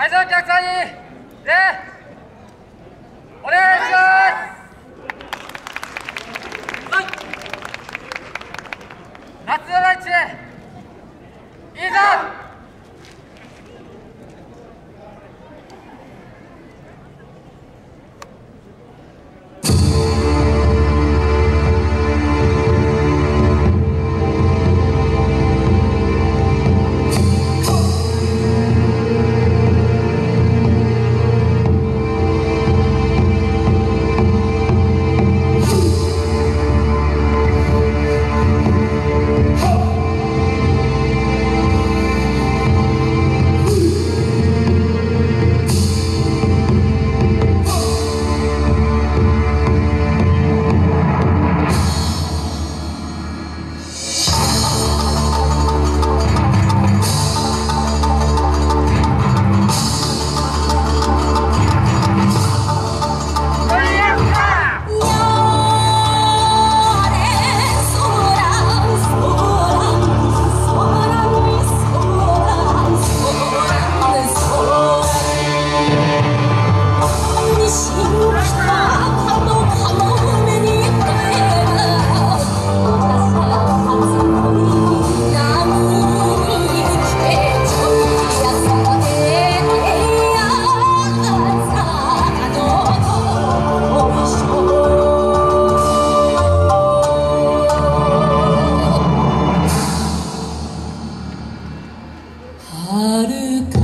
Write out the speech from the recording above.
会場の客さんに礼お願いします、夏のランチいざ遥か